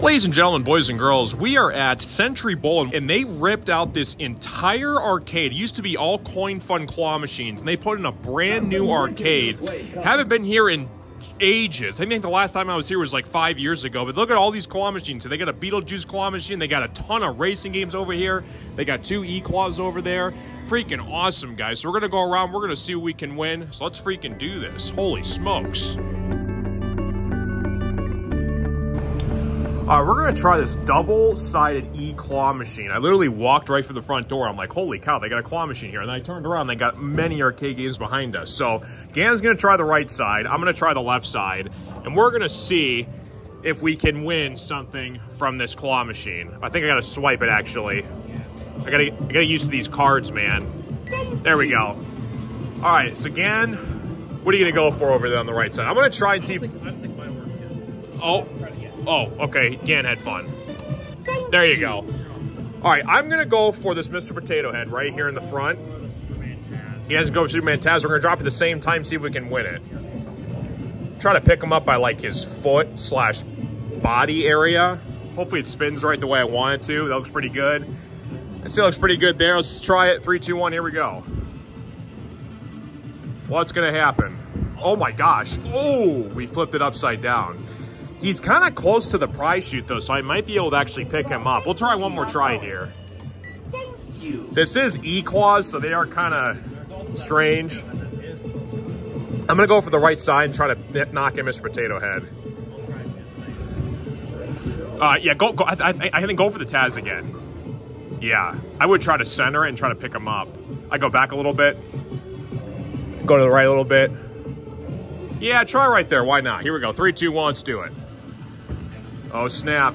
Ladies and gentlemen, boys and girls, we are at Century Bowl and they ripped out this entire arcade. It used to be all coin fun claw machines and they put in a brand new arcade. Haven't been here in ages. I think the last time I was here was like five years ago. But look at all these claw machines. So they got a Beetlejuice claw machine. They got a ton of racing games over here. They got two E-claws over there. Freaking awesome, guys. So we're going to go around. We're going to see who we can win. So let's freaking do this. Holy smokes. All right, we're gonna try this double-sided E-claw machine. I literally walked right for the front door. I'm like, holy cow, they got a claw machine here. And then I turned around, they got many arcade games behind us. So Gannon's gonna try the right side. I'm gonna try the left side. And we're gonna see if we can win something from this claw machine. I think I gotta swipe it actually. I gotta, I gotta use these cards, man. There we go. All right, so Gan, what are you gonna go for over there on the right side? I'm gonna try and see if... Oh, Oh, okay. Dan had fun. There you go. All right, I'm going to go for this Mr. Potato Head right here in the front. He has to go Superman Taz. We're going to drop at the same time, see if we can win it. Try to pick him up by, like, his foot slash body area. Hopefully it spins right the way I want it to. That looks pretty good. It still looks pretty good there. Let's try it. Three, two, one. Here we go. What's going to happen? Oh, my gosh. Oh, we flipped it upside down. He's kind of close to the prize chute, though, so I might be able to actually pick him up. We'll try one more try here. This is E-claws, so they are kind of strange. I'm going to go for the right side and try to knock him Mr. Potato Head. Uh, yeah, go, go I, I, I think go for the Taz again. Yeah, I would try to center it and try to pick him up. I go back a little bit. Go to the right a little bit. Yeah, try right there. Why not? Here we go. Three, two, one. Let's do it. Oh, snap.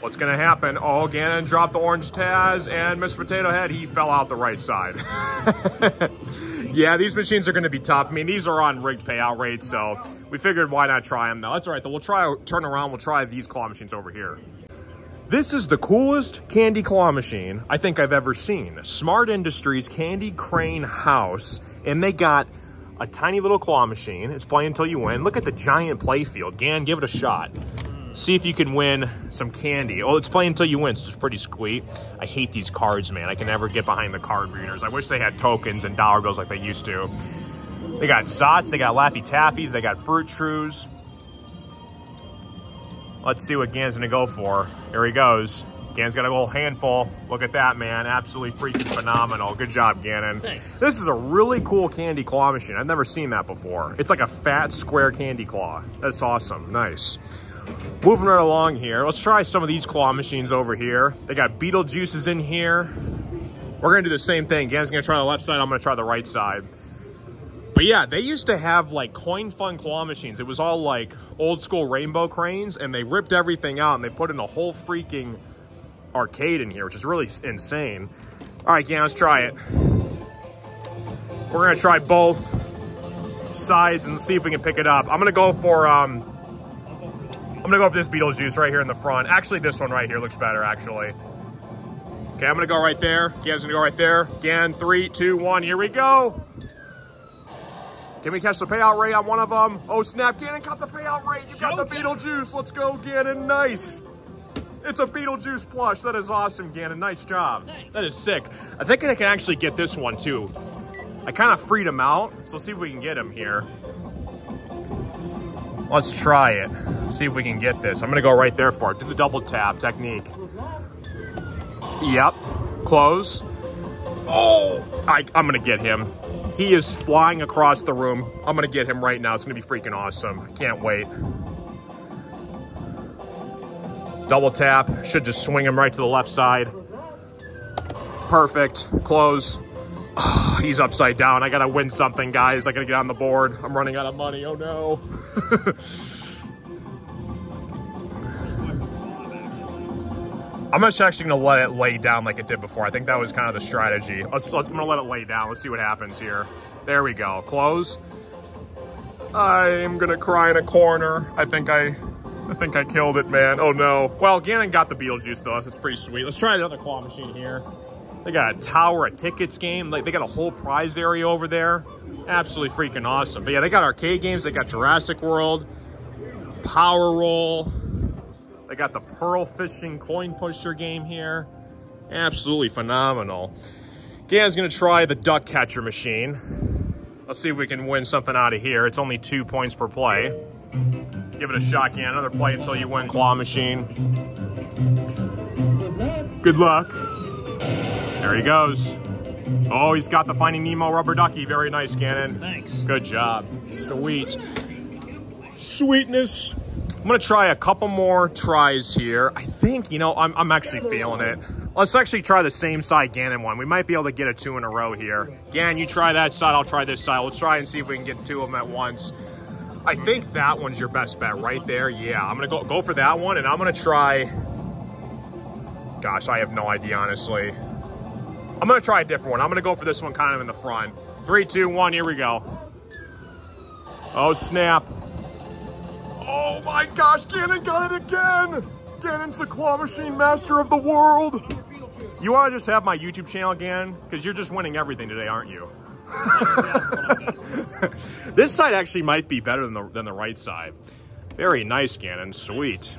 What's going to happen? Oh, Gannon dropped the orange Taz, and Mr. Potato Head, he fell out the right side. yeah, these machines are going to be tough. I mean, these are on rigged payout rates, so we figured why not try them. Now, that's all right, though. We'll try, turn around, we'll try these claw machines over here. This is the coolest candy claw machine I think I've ever seen. Smart Industries Candy Crane House, and they got a tiny little claw machine. It's play until you win. Look at the giant play field. Gann, give it a shot see if you can win some candy. Oh, it's play until you win, so it's pretty sweet. I hate these cards, man. I can never get behind the card readers. I wish they had tokens and dollar bills like they used to. They got Zotz, they got Laffy Taffies, they got Fruit Chews. Let's see what Gann's gonna go for. Here he goes. Gann's got a little handful. Look at that, man. Absolutely freaking phenomenal. Good job, Gannon. Thanks. This is a really cool candy claw machine. I've never seen that before. It's like a fat square candy claw. That's awesome. Nice. Moving right along here, let's try some of these claw machines over here. They got Beetlejuices in here. We're gonna do the same thing. Gann's gonna try the left side, I'm gonna try the right side. But yeah, they used to have like coin fun claw machines. It was all like old school rainbow cranes and they ripped everything out and they put in a whole freaking arcade in here, which is really insane. All right, Gann, let's try it. We're gonna try both sides and see if we can pick it up. I'm gonna go for um, I'm gonna go with this Beetlejuice right here in the front. Actually, this one right here looks better, actually. Okay, I'm gonna go right there. Gann's gonna go right there. Gann, three, two, one, here we go. Can we catch the payout rate on one of them? Oh snap, Gannon caught the payout rate. You got the Beetlejuice. Let's go, Gannon, nice. It's a Beetlejuice plush. That is awesome, Gannon. Nice job. That is sick. I think I can actually get this one too. I kind of freed him out, so let's see if we can get him here. Let's try it. See if we can get this. I'm gonna go right there for it. Do the double tap technique. Yep. Close. Oh, I, I'm gonna get him. He is flying across the room. I'm gonna get him right now. It's gonna be freaking awesome. I can't wait. Double tap. Should just swing him right to the left side. Perfect. Close. Oh, he's upside down. I gotta win something, guys. I gotta get on the board. I'm running out of money. Oh no. I'm actually gonna let it lay down like it did before. I think that was kind of the strategy. Let's, I'm gonna let it lay down. Let's see what happens here. There we go. Close. I'm gonna cry in a corner. I think I, I think I killed it, man. Oh no. Well, Gannon got the Beetlejuice though. That's pretty sweet. Let's try another claw machine here. They got a tower, a tickets game. Like they got a whole prize area over there. Absolutely freaking awesome. But yeah, they got arcade games. They got Jurassic World, Power Roll. They got the pearl fishing coin pusher game here. Absolutely phenomenal. Gan's gonna try the duck catcher machine. Let's see if we can win something out of here. It's only two points per play. Give it a shot, Gan. Another play until you win claw machine. Good luck. There he goes. Oh, he's got the Finding Nemo rubber ducky. Very nice, Gannon. Thanks. Good job. Sweet. Sweetness. I'm gonna try a couple more tries here. I think, you know, I'm, I'm actually feeling it. Let's actually try the same side Gannon one. We might be able to get a two in a row here. Gannon, you try that side, I'll try this side. Let's try and see if we can get two of them at once. I think that one's your best bet right there. Yeah, I'm gonna go, go for that one and I'm gonna try, gosh, I have no idea, honestly. I'm gonna try a different one. I'm gonna go for this one kind of in the front. Three, two, one, here we go. Oh, snap. Oh my gosh, Gannon got it again! Gannon's the claw machine master of the world! You wanna just have my YouTube channel again? Because you're just winning everything today, aren't you? this side actually might be better than the, than the right side. Very nice, Gannon. Sweet.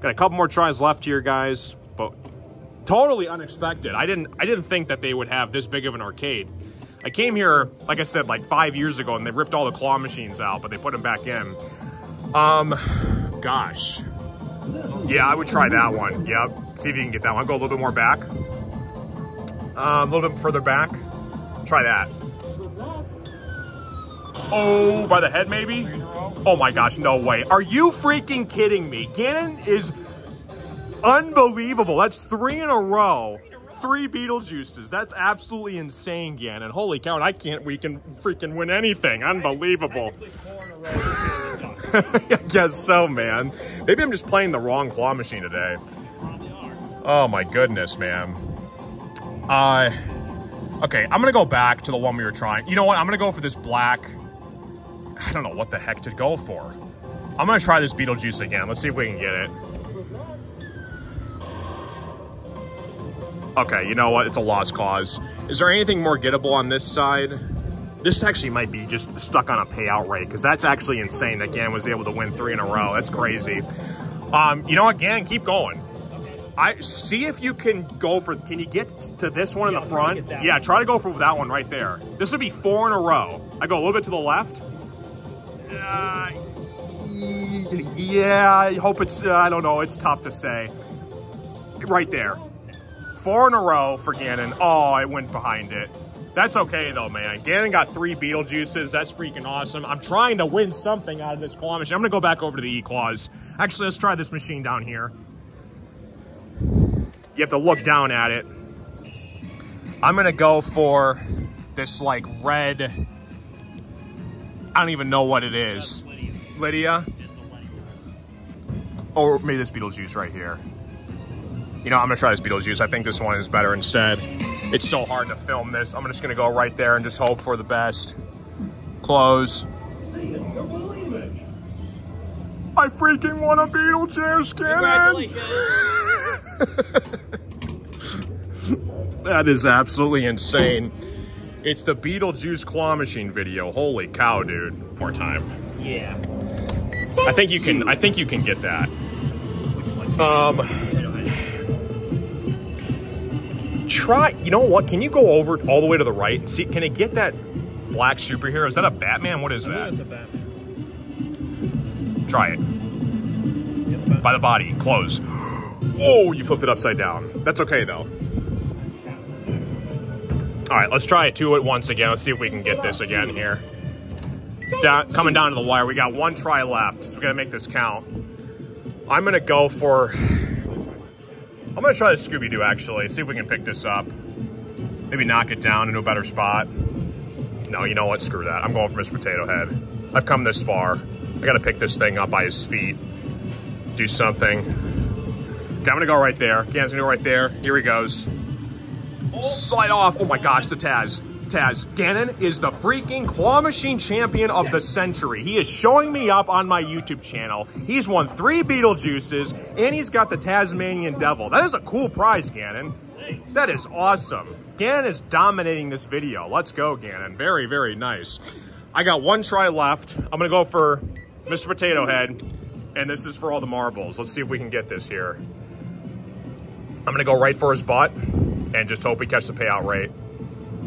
Got a couple more tries left here, guys. But totally unexpected. I didn't I didn't think that they would have this big of an arcade. I came here, like I said, like five years ago, and they ripped all the claw machines out, but they put them back in. Um, gosh. Yeah, I would try that one. Yep. See if you can get that one. Go a little bit more back. Um, a little bit further back. Try that. Oh, by the head maybe? Oh my gosh, no way. Are you freaking kidding me? Gannon is unbelievable. That's three in a row. Three Beetlejuices. That's absolutely insane, Gannon. Holy cow, I can't we can freaking win anything. Unbelievable. I guess so, man. Maybe I'm just playing the wrong claw machine today. Oh my goodness, man. Uh, okay, I'm gonna go back to the one we were trying. You know what? I'm gonna go for this black. I don't know what the heck to go for. I'm gonna try this Beetlejuice again. Let's see if we can get it. Okay, you know what? It's a lost cause. Is there anything more gettable on this side? This actually might be just stuck on a payout rate because that's actually insane that Gann was able to win three in a row. That's crazy. Um, you know what, Gann? Keep going. I see if you can go for. Can you get to this one in the front? Yeah, try to go for that one right there. This would be four in a row. I go a little bit to the left. Uh, yeah, I hope it's. Uh, I don't know. It's tough to say. Right there. Four in a row for Gannon. Oh, I went behind it. That's okay though, man. Gannon got three Beetlejuices. That's freaking awesome. I'm trying to win something out of this claw machine. I'm gonna go back over to the E-Claws. Actually, let's try this machine down here. You have to look down at it. I'm gonna go for this like red, I don't even know what it is. Lydia? Or maybe this Beetlejuice right here. You know, I'm gonna try this Beetlejuice. I think this one is better instead. It's so hard to film this. I'm just gonna go right there and just hope for the best. Close. I freaking want a Beetlejuice, Gannon! that is absolutely insane. It's the Beetlejuice claw machine video. Holy cow, dude. More time. Yeah. I think you can I think you can get that. Um try you know what? Can you go over all the way to the right and see can it get that black superhero? Is that a Batman? What is that? That's a Batman. Try it. By the body. Close. Oh, you flipped it upside down. That's okay though. All right, let's try it two at once again. Let's see if we can get this again here. Down, coming down to the wire. We got one try left. So we gotta make this count. I'm gonna go for. I'm gonna try the Scooby-Doo actually. See if we can pick this up. Maybe knock it down into a better spot. No, you know what? Screw that. I'm going for Mr. Potato Head. I've come this far. I gotta pick this thing up by his feet. Do something. Okay, I'm gonna go right there. Gan's gonna go right there. Here he goes. Slide off. Oh my gosh, the Taz. Taz. Gannon is the freaking claw machine champion of the century. He is showing me up on my YouTube channel. He's won three Beetlejuices, and he's got the Tasmanian Devil. That is a cool prize, Gannon. That is awesome. Gannon is dominating this video. Let's go, Gannon. Very, very nice. I got one try left. I'm gonna go for Mr. Potato Head. And this is for all the marbles. Let's see if we can get this here. I'm gonna go right for his butt and just hope we catch the payout right.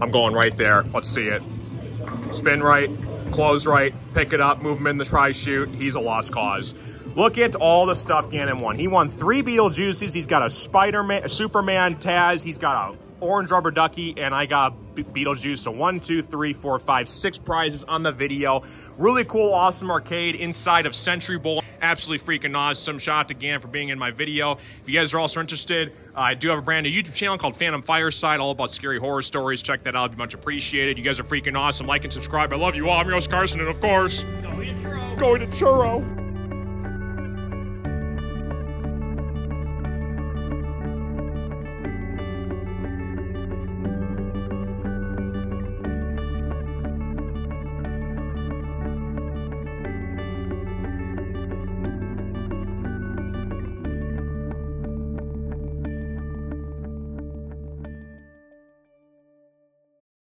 I'm going right there. Let's see it. Spin right, close right, pick it up, move him in the try shoot. He's a lost cause. Look at all the stuff Gannon won. He won three Beetlejuices. He's got a Spider-Man, Superman Taz. He's got a orange rubber ducky, and I got Beetlejuice. So one, two, three, four, five, six prizes on the video. Really cool, awesome arcade inside of Century Bowl. Absolutely freaking awesome. Shout out to Gan for being in my video. If you guys are also interested, uh, I do have a brand new YouTube channel called Phantom Fireside, all about scary horror stories. Check that out. It'd be much appreciated. You guys are freaking awesome. Like and subscribe. I love you all. I'm your host, Carson, and of course, going to churro. Going to churro.